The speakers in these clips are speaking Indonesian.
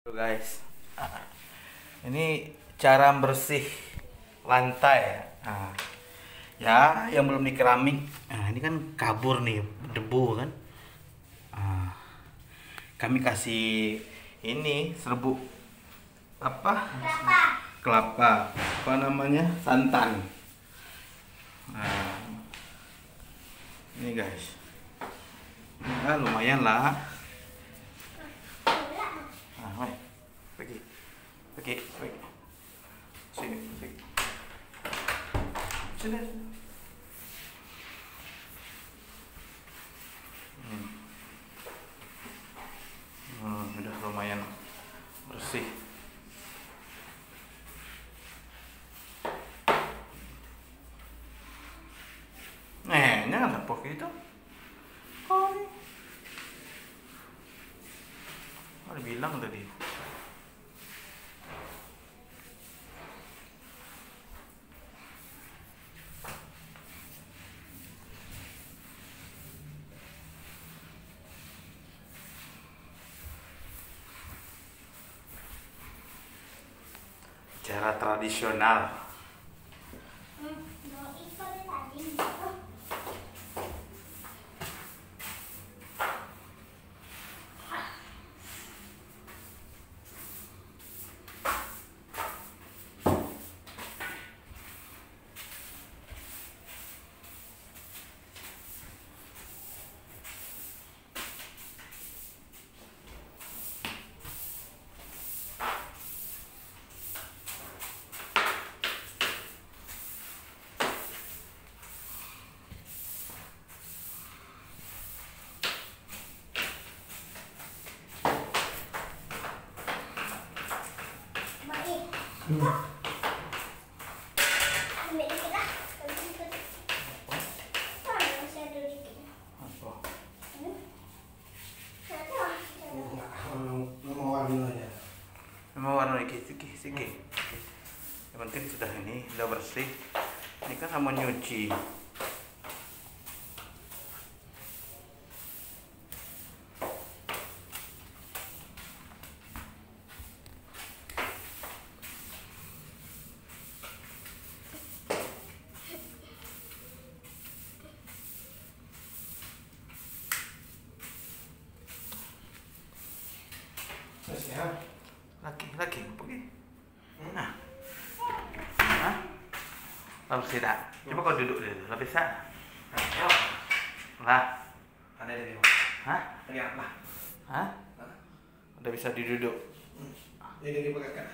Tuh guys, ini cara bersih lantai. Nah, ya, yang belum di keramik. Nah, ini kan kabur nih debu kan. Ah, kami kasih ini serbuk apa? Kelapa. Apa namanya? Santan. Nah, ini guys. Ya, lumayan lah. Pergi, pergi. Sini, sini. Sini. Hmm. Hmm, udah lumayan bersih. Eh, jangan tepuk itu. Oh, Ada bilang tadi. Cara tradisional. Apa? Memang warna iki siki siki. Yang penting sudah ini sudah bersih. Ini kan sama nyuci. Ya Lagi lagi pergi. Nah. Hah? Lalu tidak. Coba kau duduk dulu. Lebih sana. Lah. ada di Hah? lihat lah Hah? Udah bisa diduduk. jadi dipegang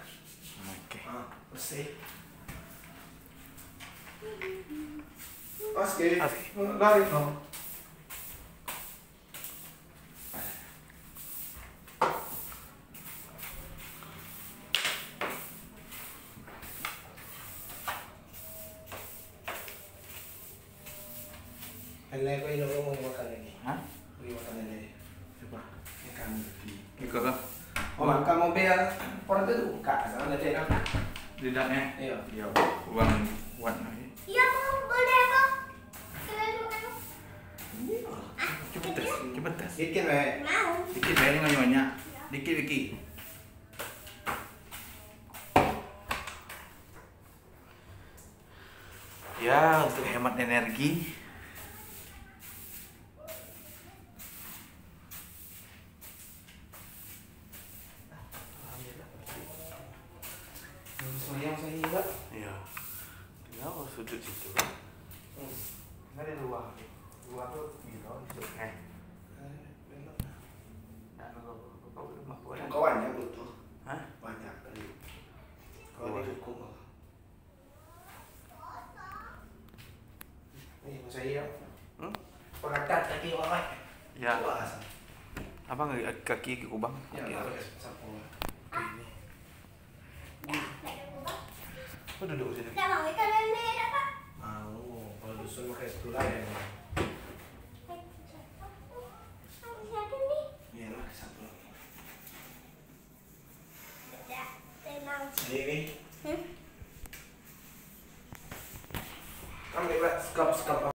Oke. ah bersih Oke, Oke. lari Ini mo makan ini. Hah? Makan ini. Coba. Ikan kan? Oh, makan mobil. Orang itu buka, sama ada cek kan? Lidahnya. Iya. Ya, uang uang lagi. Coba tes, coba tes. Dikit weh. Dikit saya dengan nyonya. Dikit Vicky. Ya, untuk hemat energi. Sayang saya juga. Ya. Tinggal situ. Nggak ada luar. Luar tuh gitu, itu. Eh, nah, kalau kau boleh. Kau banyak butuh. Hah? Banyak kali. Kalau dihukum. Ini mas saya. Hmm? Pengacat kaki orang. Ya. Apa nggak kaki ke kubang? Ya. Ini. Kau duduk sini iya Iyalah satu. Tidak. Nah, ini.